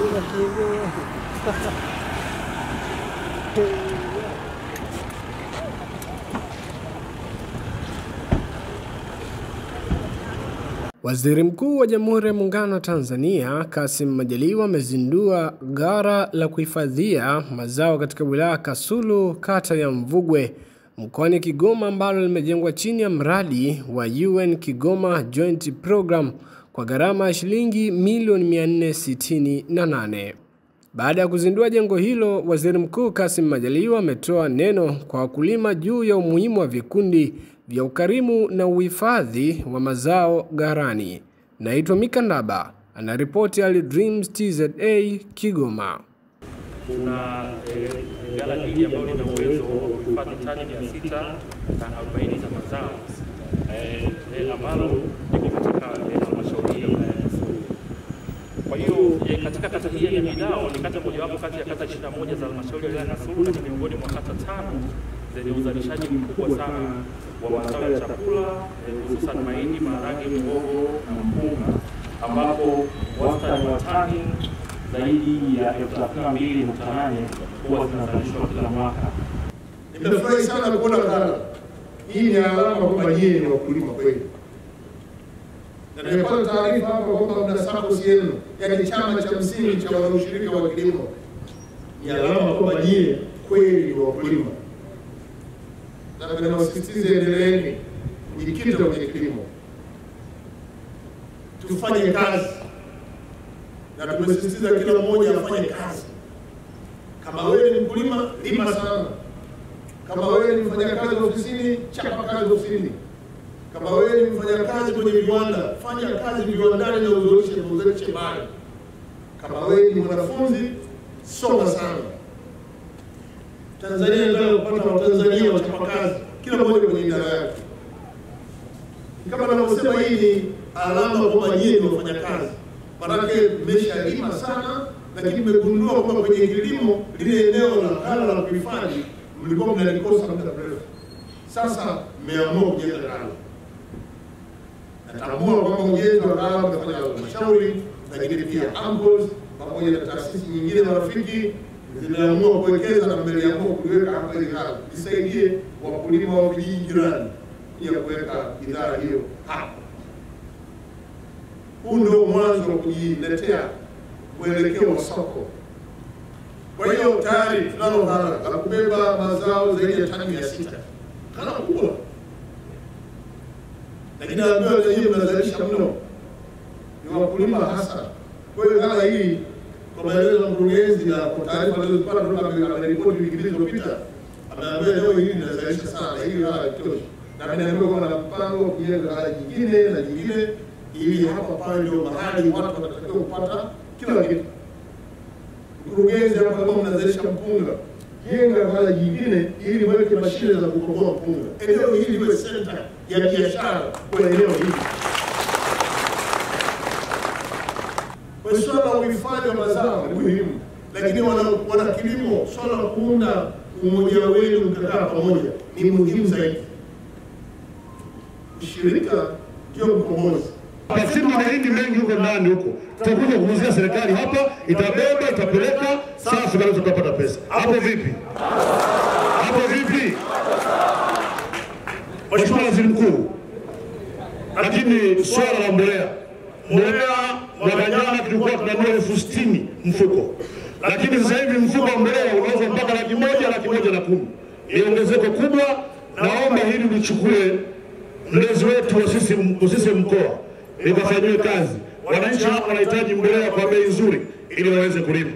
Waziri Mkuu wa Jamhuri ya Muungano wa Tanzania Kassim Majaliwa amezindua ghala la kuhifadhia mazao katika wilaya Kasulu, kata ya Mvugwe, mkoani Kigoma, ambalo limejengwa chini ya mradi wa UN Kigoma Joint Program kwa gharama ya shilingi milioni 468. Baada ya kuzindua jengo hilo, Waziri Mkuu Kassim Majaliwa ametoa neno kwa wakulima juu ya umuhimu wa vikundi vya ukarimu na uhifadhi wa mazao gharani. Naitwa Mika Ndaba, anaripoti Ali Dreams TZA Kigoma. Kuna eh, ghala hili ambalo lina uwezo wa kuhifadhi tani mia sita na arobaini za mazao eh, eh, ambalo liko katika halmashauri ya. Kwa hiyo e, katika kata hii ya Nyamidao ni kata mojawapo kati ya kata 21 za halmashauri ya wilaya ya na ni miongoni mwa kata tano zenye uzalishaji mkubwa sana wa mazao ya chakula hususan mahindi, maharage, mhogo na mpunga ambapo wastani wa tani zaidi ya elfu thelathini na mbili nukta nane huwa zinazalishwa kila mwaka. Nimefurahi sana kuona kala hii. Ni alama kwamba nyie ni wakulima kweli, na nimepata taarifa hapa kwamba mna SACCOS yenu, yaani chama cha msingi cha wanaushirika wa kilimo. Ni alama kwamba nyie kweli ni wakulima, na niwasisitize, endeleeni kujikita kwenye kilimo, tufanye kazi, na tumesisitiza kila mmoja afanye kazi. Kama wewe ni mkulima, lima sana. Kama wewe ni mfanyakazi ofisini, chapa kazi ofisini. Kama wewe ni mfanyakazi kwenye viwanda, fanya kazi viwandani na uzalishe uzalishe mali. Kama wewe ni mwanafunzi, soma sana. Tanzania inataka kupata Watanzania wachapakazi, kila mmoja kwenye idara yake. Kama navyosema, hii ni alama kwa nyie ni wafanyakazi, manake mmeshalima sana lakini mmegundua kwamba kwenye kilimo lile eneo la kala la kuhifadhi mlikuwa mnalikosa muda mrefu. Sasa mmeamua kujenga ghala. Natambua kwamba ujenzi wa ghala umefanya halmashauri, lakini pia AMCOS pamoja na taasisi nyingine na rafiki zimeamua kuwekeza na mmeliamua kuliweka hapa ili ghala lisaidie wakulima wa vijiji jirani pia kuweka idara hiyo hapa. Huu ndio mwanzo wa kujiletea mwelekeo wa soko. Kwa hiyo tayari tunalo ghala la kubeba mazao zaidi ya tani mia sita ghala kubwa, lakini naambiwa lenyewe mnazalisha mno, ni wakulima hasa. Kwa hiyo dhana hii kwa maelezo ya mkurugenzi na kwa taarifa alizozipata kutoka ameripoti wiki mbili zilizopita, ameambia eneo hili linazalisha sana, hii ghala haitoshi, na ameambiwa kwamba na mpango wa kujenga ghala nyingine na nyingine, ili hapa pale ndio mahali watu watatakiwa kupata kila kitu. Mkurugenzi hapa, kama mnazalisha mpunga, jenga ghala jingine ili mweke mashine za kukoboa mpunga. Eneo hili liwe senta ya biashara kwa eneo hili. Swala la uhifadhi wa mazao ni muhimu, lakini wana, wana kilimo, swala la kuunda umoja wenu mkakaa pamoja ni muhimu zaidi. Ushirika ndio mkombozi. Pasipo mahindi mengi huko ndani huko, tutakuja kuuzia serikali hapa, itabeba itapeleka, sasa tunaweza tutapata pesa. Hapo vipi? Hapo vipi? Mheshimiwa Waziri Mkuu, lakini swala la mbolea, mbolea mwaka jana tulikuwa tunanunua elfu sitini mfuko, lakini sasa hivi mfuko wa mbolea unauzwa mpaka laki moja, laki moja na kumi. Ni ongezeko kubwa. Naomba hili lichukue mlezi wetu wa sisi mkoa likafanyiwe kazi. Wananchi hapa wanahitaji mbolea kwa bei nzuri ili waweze kulima.